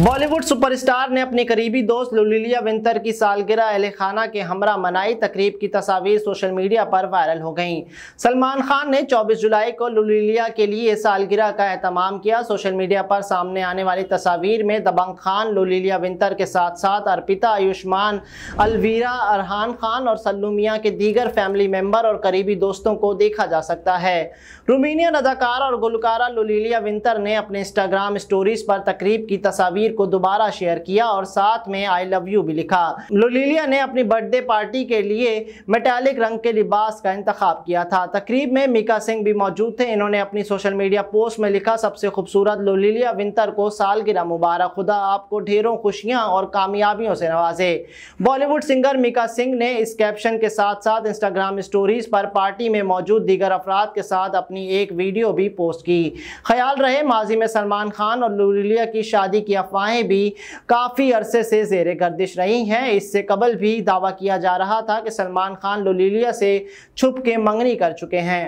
Bollywood superstar ने अपने करीबी दोस्त लुलिया विंतर की सालगिरह अहल खाना के हमरा मनाई तकरीब की तस्वीर सोशल मीडिया पर वायरल हो गईं। सलमान खान ने 24 जुलाई को लुलिया के लिए सालगिरह का अहतमाम किया। सोशल मीडिया पर सामने आने वाली तस्वीर में दबंग खान, लुलिया विंतर के साथ साथ अर्पिता, आयुष्मान, अलवीरा, अरहान खान और सल्लू मियाँ के दीगर फैमिली मेंबर और करीबी दोस्तों को देखा जा सकता है। रोमानियन अदाकार और गुलकारा लुलिया विंतर ने अपने इंस्टाग्राम स्टोरीज पर तकरीब की तस्वीर तस्वीर को दोबारा शेयर किया और साथ में आई लव यू भी लिखा। लोलिलिया ने अपनी बर्थडे पार्टी के लिए मेटालिक रंग के लिबास का इंतखब किया था। तकरीब में मीका सिंह भी मौजूद थे। इन्होंने अपनी सोशल मीडिया पोस्ट में लिखा, सबसे खूबसूरत लोलिलिया विंतर को सालगिरह मुबारक। खुदा आपको ढेरों खुशियाँ और कामयाबियों से नवाजे। बॉलीवुड सिंगर मीका सिंह ने इस कैप्शन के साथ साथ इंस्टाग्राम स्टोरीज पर पार्टी में मौजूद दीगर अफराद के साथ अपनी एक वीडियो भी पोस्ट की। ख्याल रहे, माजी में सलमान खान और लोलिलिया की शादी की अफवाहें भी काफ़ी अरसे से जेर गर्दिश रही हैं। इससे कबल भी दावा किया जा रहा था कि सलमान खान लुलिया से छुप के मंगनी कर चुके हैं।